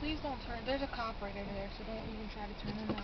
Please don't turn. There's a cop right over there, so don't even try to turn in that